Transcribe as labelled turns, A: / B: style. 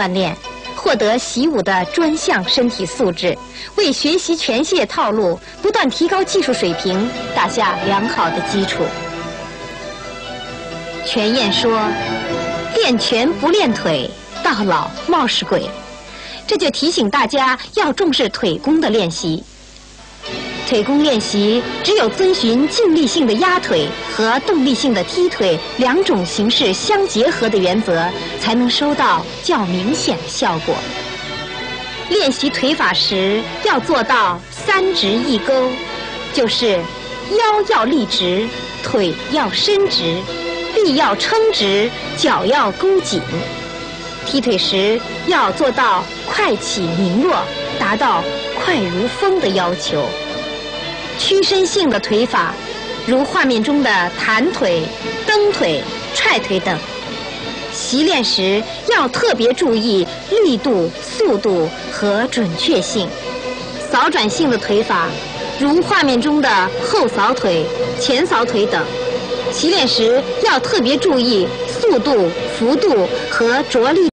A: 锻炼，获得习武的专项身体素质，为学习拳械套路、不断提高技术水平打下良好的基础。全燕说：“练拳不练腿，到老貌似鬼。”这就提醒大家要重视腿功的练习。腿功练习只有遵循静力性的压腿和动力性的踢腿两种形式相结合的原则，才能收到较明显的效果。练习腿法时要做到三直一勾，就是腰要立直，腿要伸直，臂要撑直，脚要勾紧。踢腿时要做到快起凝落，达到快如风的要求。屈伸性的腿法，如画面中的弹腿、蹬腿、踹腿等，习练时要特别注意力度、速度和准确性。扫转性的腿法，如画面中的后扫腿、前扫腿等，习练时要特别注意速度、幅度和着力。